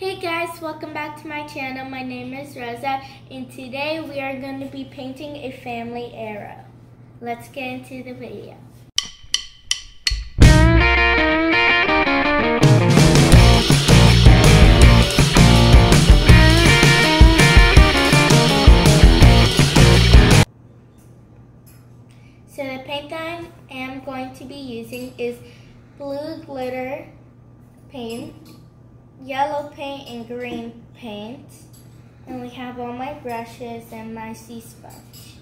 Hey guys, welcome back to my channel. My name is Rosa and today we are going to be painting a family arrow. Let's get into the video. So the paint that I am going to be using is blue glitter paint yellow paint and green paint. And we have all my brushes and my sea sponge.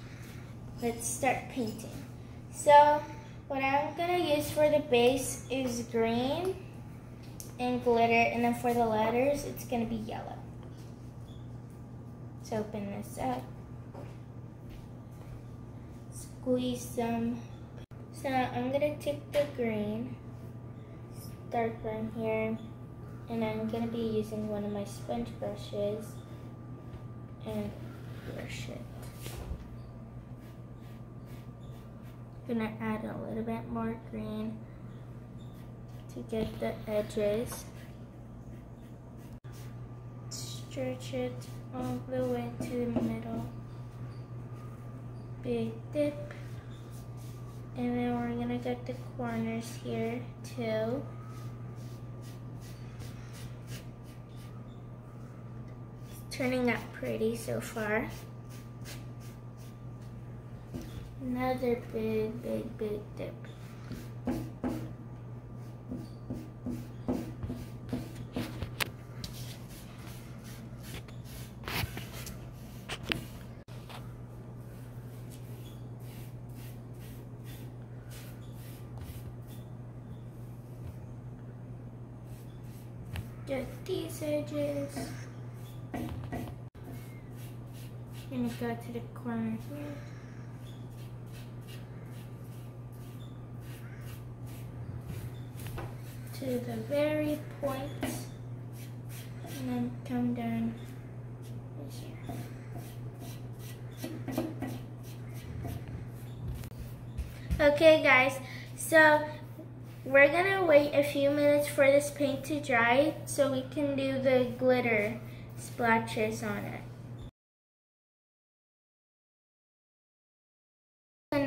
Let's start painting. So what I'm gonna use for the base is green and glitter and then for the letters it's gonna be yellow. Let's open this up. Squeeze some. So I'm gonna take the green, start from here and I'm going to be using one of my sponge brushes and brush it. I'm Gonna add a little bit more green to get the edges. Stretch it all the way to the middle. Big dip. And then we're gonna get the corners here too. Turning out pretty so far. Another big, big, big dip. Get these edges. Go to the corner here. To the very point and then come down here. Okay guys, so we're gonna wait a few minutes for this paint to dry so we can do the glitter splashes on it.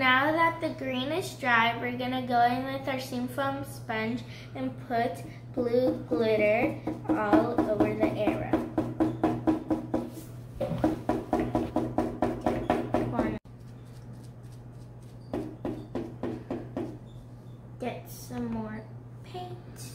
Now that the green is dry, we're gonna go in with our seam foam sponge and put blue glitter all over the arrow. Get some more paint.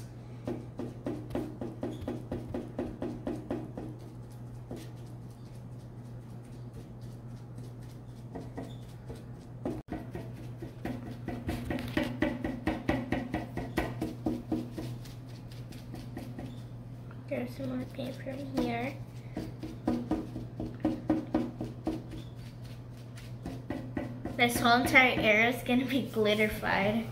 Some more paper here. This whole entire area is gonna be glitterified.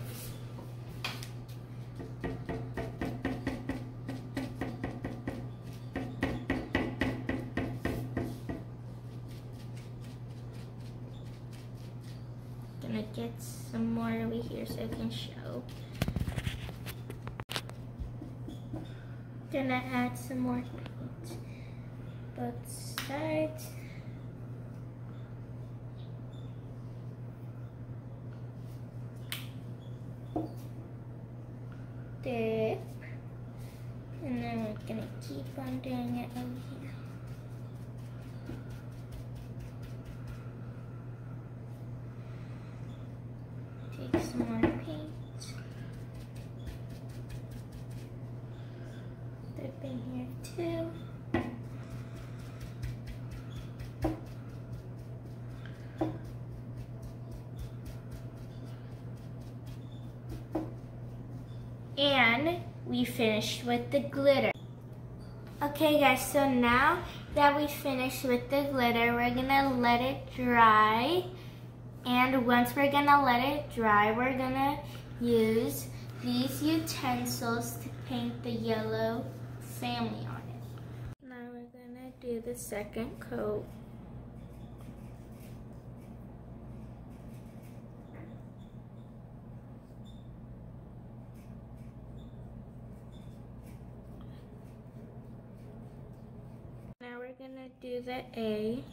Gonna get some more over here so I can show. Gonna add some more paint. Both sides. Dip. And then we're gonna keep on doing it over here. Take some more paint. in here too. And we finished with the glitter. Okay guys, so now that we finished with the glitter, we're gonna let it dry. And once we're gonna let it dry, we're gonna use these utensils to paint the yellow family on it. Now we're gonna do the second coat. Do the A.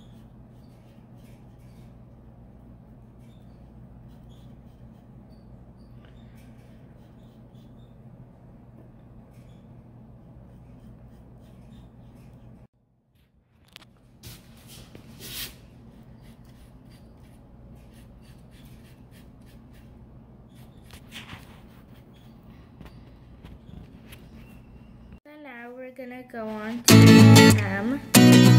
So now we're gonna go on to M.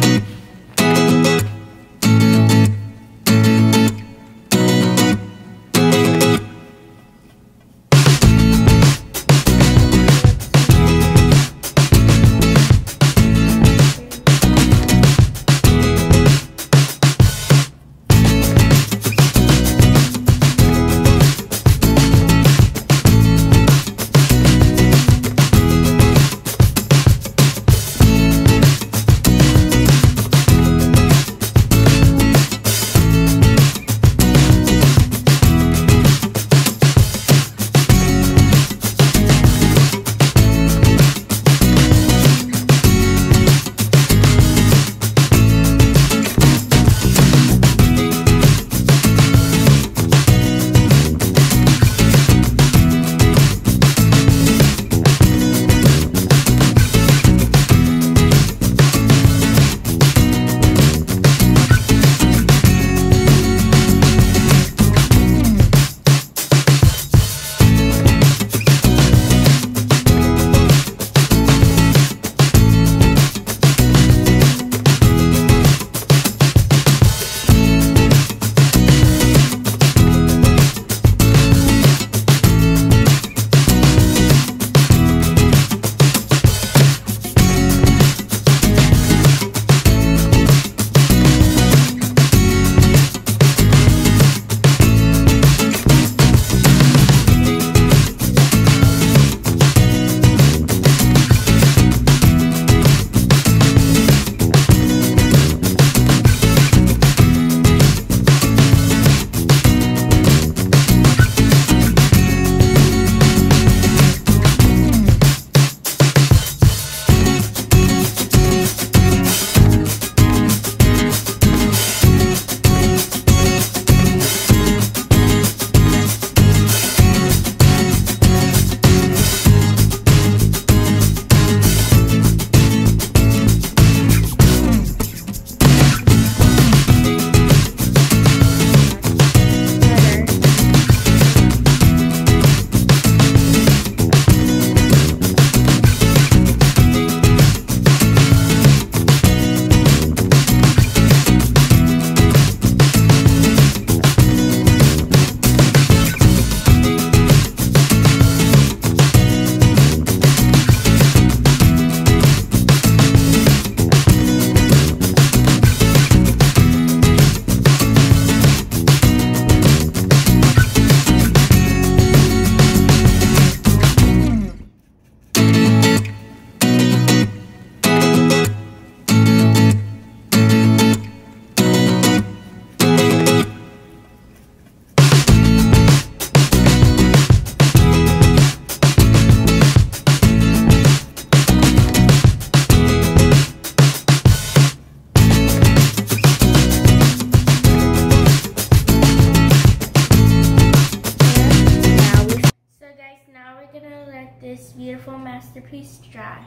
masterpiece dry.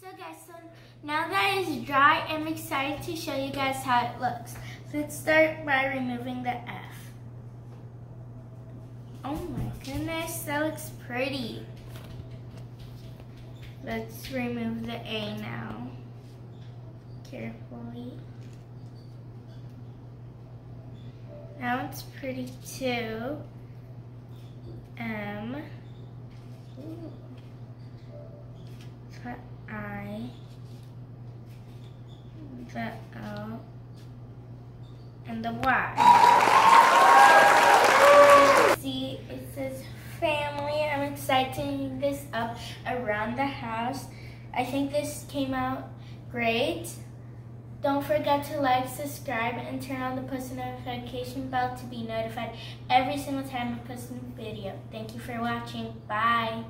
So guys, so now that it's dry, I'm excited to show you guys how it looks. let's start by removing the F. Oh my goodness, that looks pretty. Let's remove the A now, carefully. Now it's pretty too. M. The I, the and the Y. See, it says family. I'm excited to this up around the house. I think this came out great. Don't forget to like, subscribe, and turn on the post notification bell to be notified every single time I post a new video. Thank you for watching. Bye.